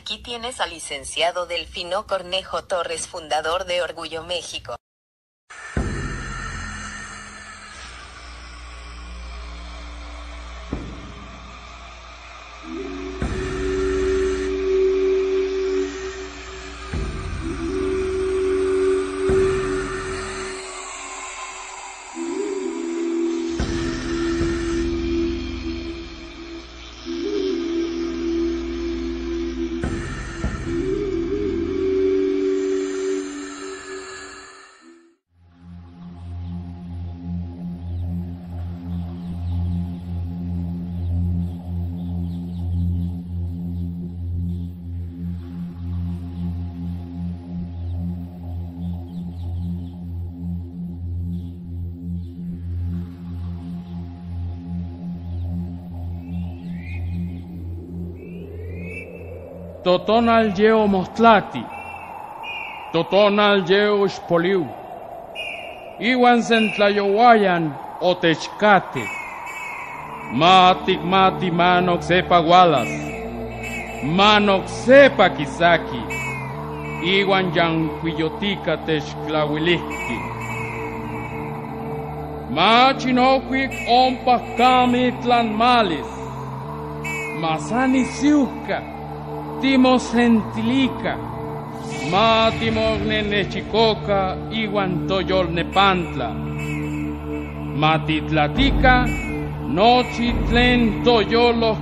Aquí tienes al licenciado Delfino Cornejo Torres, fundador de Orgullo México. Totonal yeo mostlati, totonal yeo xpoliu, iwan sentlayowayan otechkate, matik mati manok sepa gualas, manok sepa kisaki, iwan yancuiyotica techklawilihki. Machinokwik ompa kami tlan malis, masani siuhka, timos gentilica, ma timor nenechicoca nepantla. Matitlatica, nochi tlen toyolos.